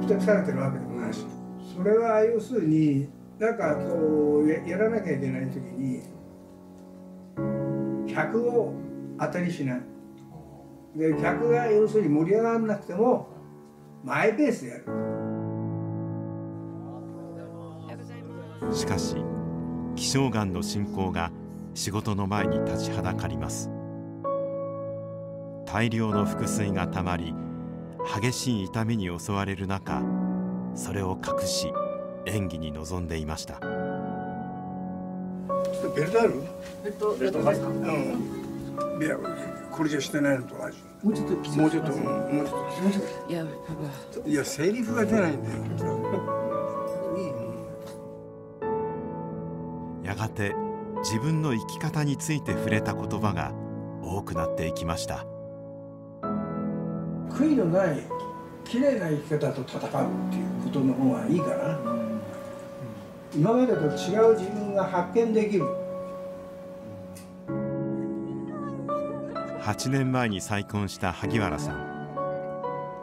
ふてくされてるわけでもないし。それは要するになんかこうややらなきゃいけない時に客を当たりしない。で客が要するに盛り上がらなくてもマイペースでやる。しかし気象がんの進行が仕事の前に立ちはだかります。大量の腹水がたまり激しい痛みに襲われる中それを隠し演技に臨んでいました。ベルトあるベルトベルトますか。うん。いやこれじゃしてないのと同じ。もうちょっともうちょっとうんもうちょっもうちょっといやいやセリフが出ないんだよ。やがて自分の生き方について触れた言葉が多くなっていきました悔いのない綺麗な生き方と戦うっていうことの方がいいかな、今までと違う自分が発見できる。8年前に再婚した萩原さん。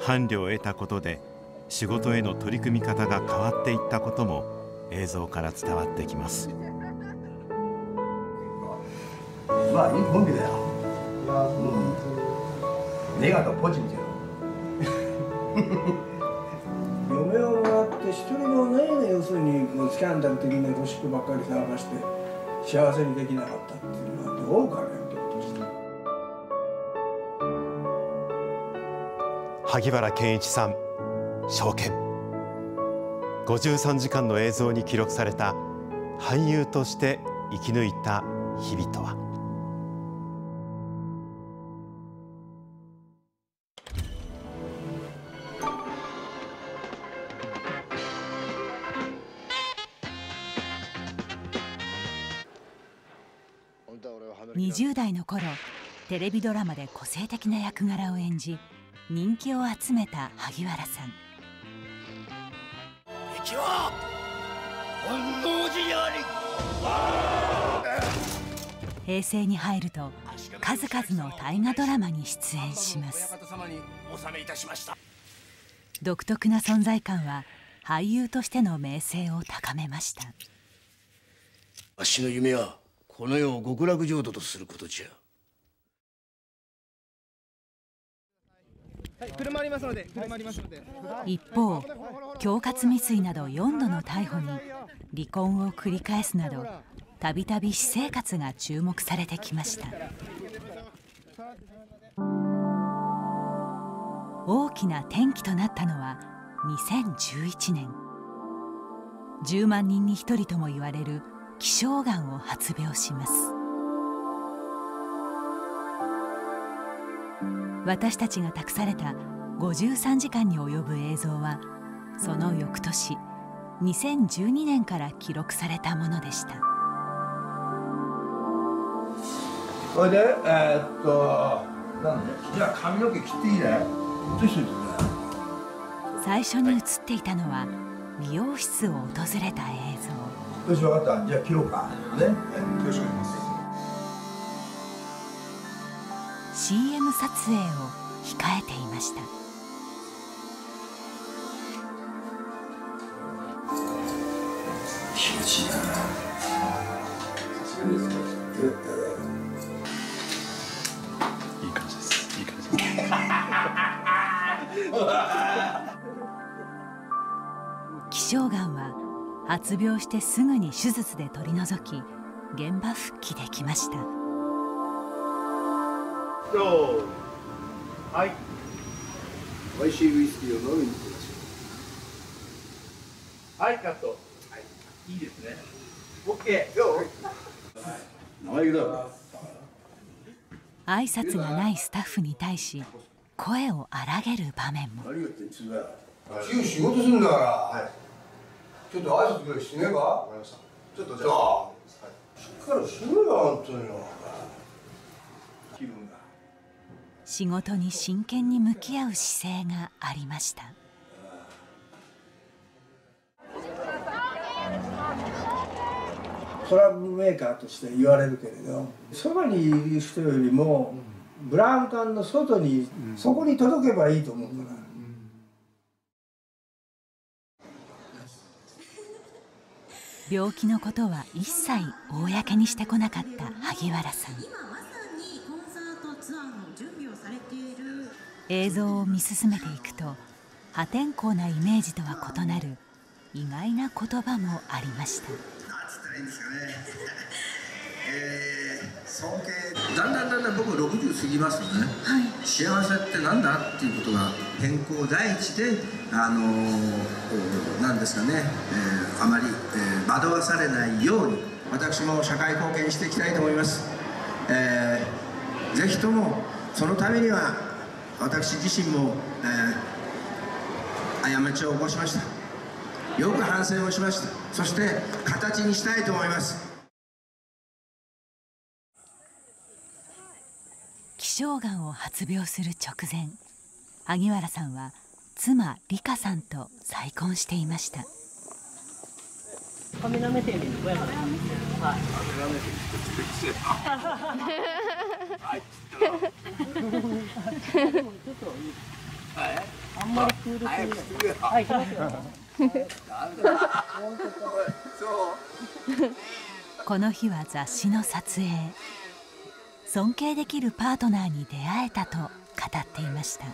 伴侶を得たことで仕事への取り組み方が変わっていったことも映像から伝わってきます。まあいいコンビだよ。ネガとポジティブ。嫁をもらって一人もないね要するにこうスキャンダル的なゴシップばっかり探して幸せにできなかったっていうのはどうかね男として萩原健一さん証券。53時間の映像に記録された俳優として生き抜いた日々とは。20代の頃テレビドラマで個性的な役柄を演じ人気を集めた萩原さん。敵は本能寺にあり。平成に入ると数々の大河ドラマに出演します。独特な存在感は俳優としての名声を高めました。わしの夢はこの世を極楽浄土とすることじゃ。車ありますので車ありますので。一方恐喝未遂など4度の逮捕に離婚を繰り返すなどたびたび私生活が注目されてきました。大きな転機となったのは2011年。10万人に1人とも言われる希少がんを発病します。私たちが託された53時間に及ぶ映像はその翌年2012年から記録されたものでした。それでえーっとなんでじゃあ髪の毛切っていいね。最初に映っていたのは美容室を訪れた映像よし分かった。じゃあ切ろうか。ね。よろしくお願いします。CM 撮影を控えていました気持ちいいな。希少がんは発病してすぐに手術で取り除き現場復帰できましたはい。美味しいウイスキーを飲みに来ましはい、カット。はい。いいですね。オッケー。よ。挨拶がないスタッフに対し声を荒げる場面も何言ってんつうだ仕事するんだから。はい。ちょっと挨拶ぐらいしねえか？わかりました。ちょっとじゃあ。しっかりしろよ、本当によ。気分が。仕事に真剣に向き合う姿勢がありましたトラブルメーカーとして言われるけれどそばにいる人よりもブラウン管の外にそこに届けばいいと思うから病気のことは一切公にしてこなかった萩原さん映像を見進めていくと破天荒なイメージとは異なる意外な言葉もありました。えー、尊敬だんだんだんだん僕60過ぎますとね、はい、幸せってなんだっていうことが健康第一であのー、なんですかね、えー、あまり、えー、惑わされないように私も社会貢献していきたいと思います、えー、ぜひともそのためには私自身も、えー、過ちを起こしました。よく反省をしました。そして形にしたいと思います希少がんを発病する直前萩原さんは妻理香さんと再婚していましたあんまりクールすぎない。はい、行きますよ。この日は雑誌の撮影。尊敬できるパートナーに出会えたと語っていました。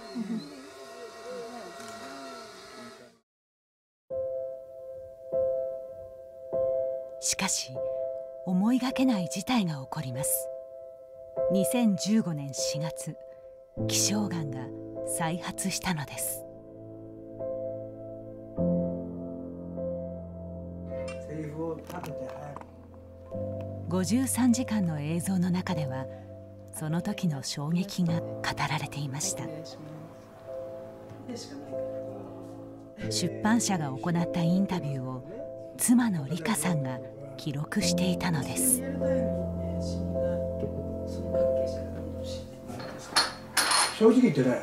しかし思いがけない事態が起こります2015年4月希少がんが再発したのです53時間の映像の中ではその時の衝撃が語られていました。出版社が行ったインタビューを妻の理香さんが記録していたのです。正直言ってね、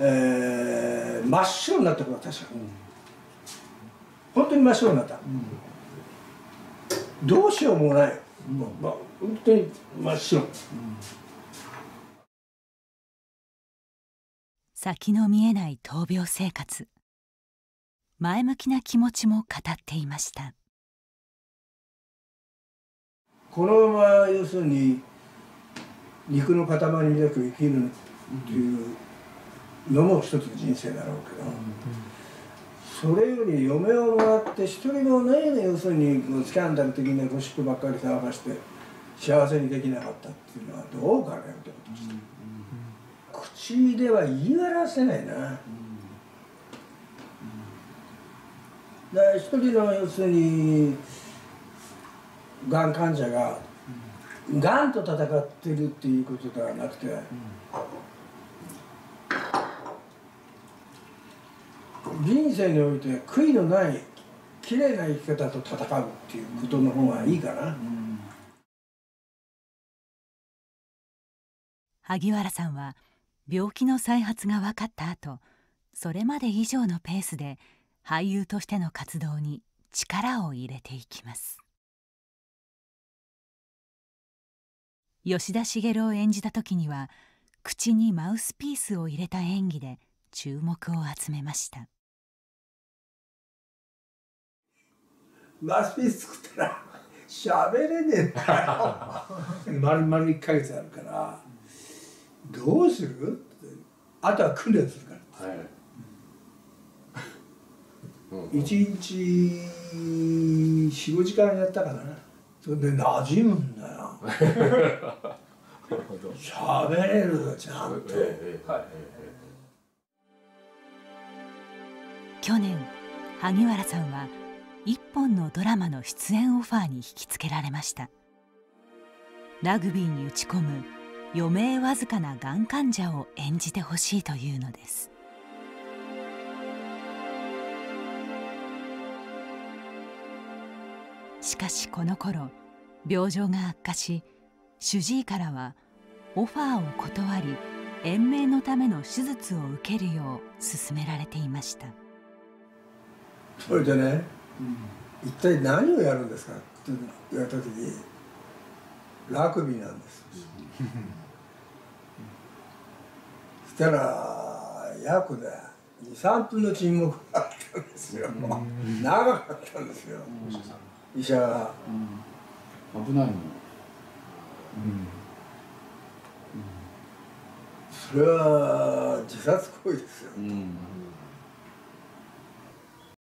うん、えー、真っ白になったことは確か、うん、本当に真っ白になった、うん、どうしようもない、まあ、本当に真っ白、先の見えない闘病生活。前向きな気持ちも語っていました。このまま要するに肉の塊みたく生きるっていうのも一つの人生だろうけど、それより嫁をもらって一人もない要するにスキャンダル的なゴシップばっかり騒がして幸せにできなかったっていうのはどうかねってことして、口では言い表せないな、だから一人の要するにがん患者ががんと戦ってるっていうことではなくて、人生において悔いのない綺麗な生き方と戦うっていうことの方がいいかな。萩原さんは病気の再発が分かった後それまで以上のペースで俳優としての活動に力を入れていきます。吉田茂を演じた時には口にマウスピースを入れた演技で注目を集めましたマウスピース作ったら喋れねえんだよ。丸々1か月あるからどうする？あとは訓練するから、はい。一日45時間やったからな。それで馴染むんだよ。喋れるちゃんと、去年萩原さんは一本のドラマの出演オファーに引きつけられました。ラグビーに打ち込む余命わずかながん患者を演じてほしいというのです。しかしこの頃病状が悪化し主治医からはオファーを断り延命のための手術を受けるよう勧められていました。それでね、一体何をやるんですかって言われた時ラグビーなんです。そ したら約で23分の沈黙があったんですよ、長かったんですよ、医者が、危ないの、それは自殺行為ですよ、